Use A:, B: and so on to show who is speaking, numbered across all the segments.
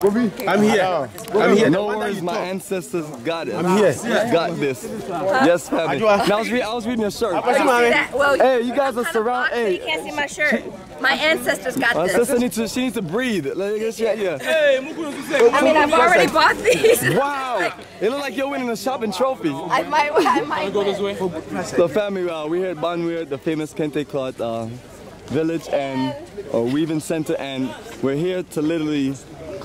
A: I'm here. I'm here.
B: No worries, my ancestors got it.
A: I'm here.
B: Got this. Yes, family. Now, I was, read, I was reading your shirt.
A: What's your mommy?
C: That- well,
B: Hey, you guys are
C: kinda
B: surround- hey.
C: You can't see my shirt. My ancestors got this.
B: My
C: this.
B: sister needs to, she needs to breathe. Like, yeah, yeah.
C: I mean, I've already bought these.
B: Wow. It looks like you're winning a shopping trophy.
C: I might. I might. Go this way.
B: The family, uh, we're here at Bonwire, the famous Kente Cloth uh, village and uh, weaving center, and we're here to literally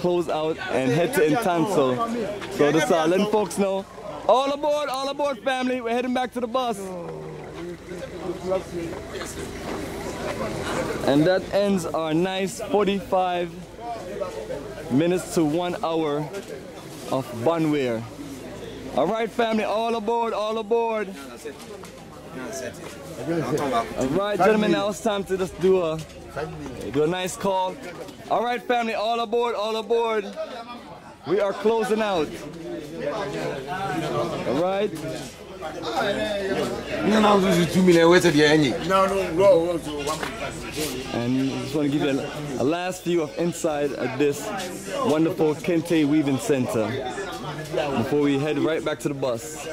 B: close out and head to Ntonso. So this is uh, letting folks know, all aboard, all aboard family, we're heading back to the bus. And that ends our nice 45 minutes to one hour of Bonwire. All right, family, all aboard, all aboard. All right, gentlemen, now it's time to just do a do a nice call. All right, family, all aboard, all aboard. We are closing out. All right. And I just want to give you a, a last view of inside of this wonderful Kente Weaving Center before we head right back to the bus.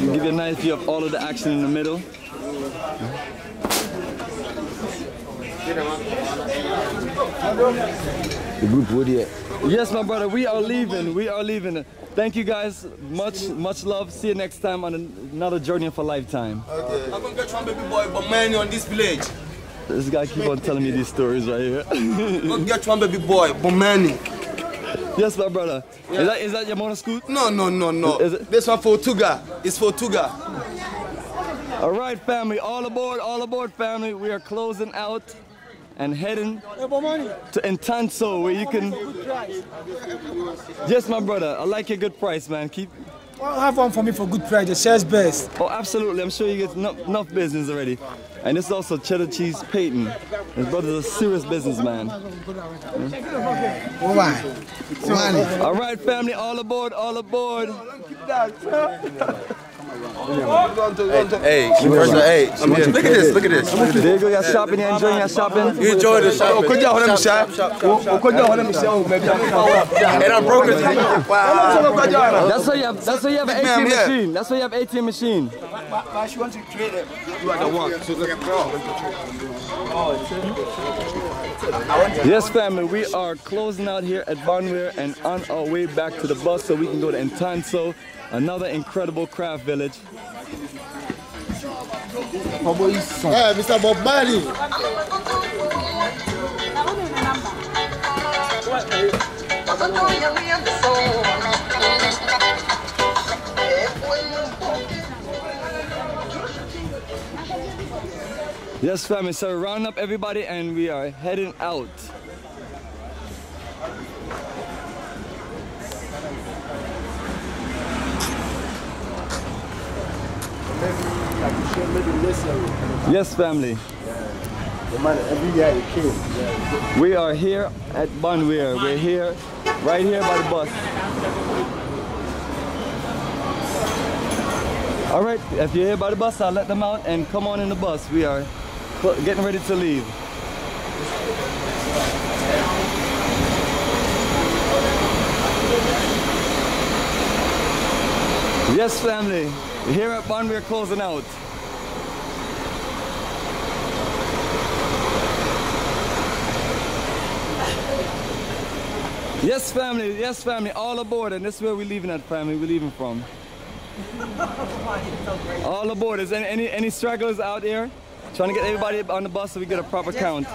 B: Give you a nice view of all of the action in the middle.
A: The group would yet.
B: Yes, my brother, we are leaving. We are leaving. Thank you guys. Much, much love. See you next time on another journey of a lifetime.
D: I'm gonna get one baby boy, but man on this village.
B: This guy keep on telling me these stories right here.
D: Go get one baby boy, but man.
B: yes, my brother. Is that is that your motor scoot?
D: No, no, no, no.
B: Is it-
D: This one for Tuga. It's for Tuga.
B: All right, family. All aboard. All aboard, family. We are closing out and heading to Ntonso, where you can. Yes, my brother. I like your good price, man. Keep.
E: Well, have one for me for good price. The shares best.
B: Oh, absolutely. I'm sure you get enough, enough business already. And this is also Cheddar Cheese Peyton. His brother's a serious businessman.
E: Money.
B: All right, family. All aboard. All aboard.
D: Hey, first, hey, look at this, look at this.
B: There you go. You're shopping. You're enjoying your shopping.
D: You enjoy the shopping.
A: Could you hold them shot? Could you hold them shot?
D: And I'm broke as Wow.
B: That's why you have. That's why you have an
D: man,
B: 18 machine. That's why you have 18 machine. Yes, family, we are closing out here at Bonwire and on our way back to the bus so we can go to Ntonso, another incredible craft village.
D: Hey, Mr. Bob Marley.
B: Yes, family, so round up everybody and we are heading out. Yes, family. We are here at Bonwire. We're here, right here by the bus. All right, if you're here by the bus, I'll let them out and come on in the bus. We are getting ready to leave. Yes, family. Here at Bond, we're closing out. Yes, family. Yes, family. All aboard, and this is where we're leaving at, family. We're leaving from. All aboard. Is there any any stragglers out there? Trying to get everybody on the bus so we get a proper count.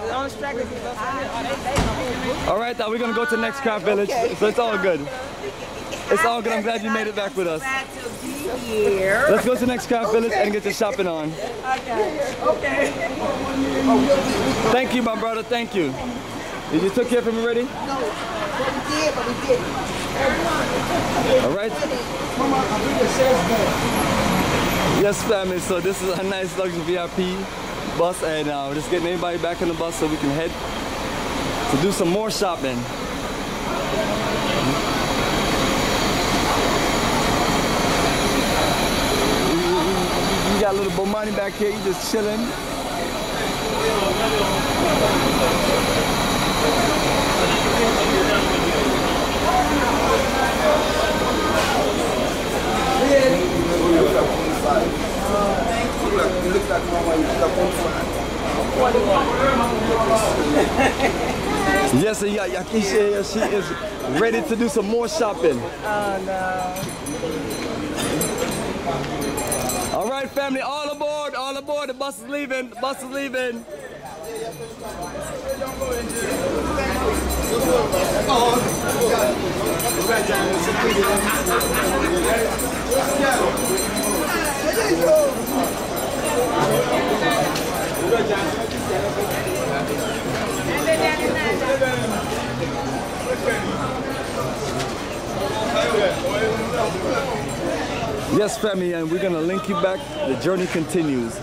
B: All right, now we're gonna go to the next craft village. So it's all good. It's all good. I'm glad you made it back with us.
C: Glad to be here.
B: Let's go to the next craft village and get your shopping on.
C: Okay.
B: Thank you, my brother. Thank you. Did you took care of him already?
C: We did, but we didn't.
B: All right. Yes, family. So this is a nice luxury VIP bus and uh, just getting everybody back on the bus so we can head to do some more shopping. You got a little Bomani back here, you just chilling. Yes, and yeah, Yakisha here, she is ready to do some more shopping.
C: Oh no.
B: All right, family, all aboard, all aboard. The bus is leaving, the bus is leaving. Yes, family, and we're gonna link you back. The journey continues.